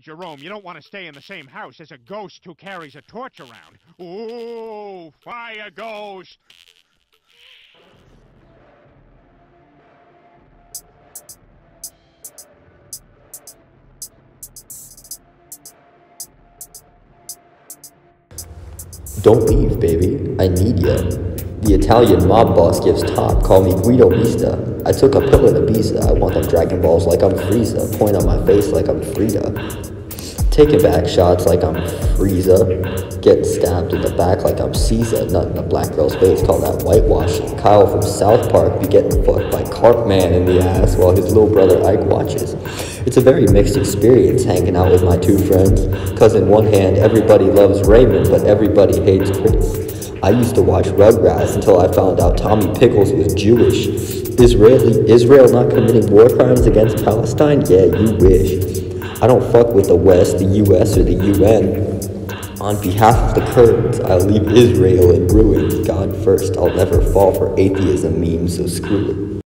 Jerome, you don't want to stay in the same house as a ghost who carries a torch around. Ooh, fire ghost! Don't leave, baby. I need ya. The Italian mob boss gives top, call me Guido Vista. I took a pill in Ibiza, I want them Dragon Balls like I'm Frieza, point on my face like I'm Frida. Taking back shots like I'm Frieza. Getting stabbed in the back like I'm Caesar. Nut in a black girl's face, call that whitewashing. Kyle from South Park be getting fucked by Cartman in the ass while his little brother Ike watches. It's a very mixed experience hanging out with my two friends. Cause in one hand, everybody loves Raymond, but everybody hates Chris. I used to watch Rugrats until I found out Tommy Pickles was Jewish. Israeli Israel not committing war crimes against Palestine? Yeah, you wish. I don't fuck with the West, the US, or the UN. On behalf of the Kurds, I'll leave Israel in ruins. God first, I'll never fall for atheism memes, so screw it.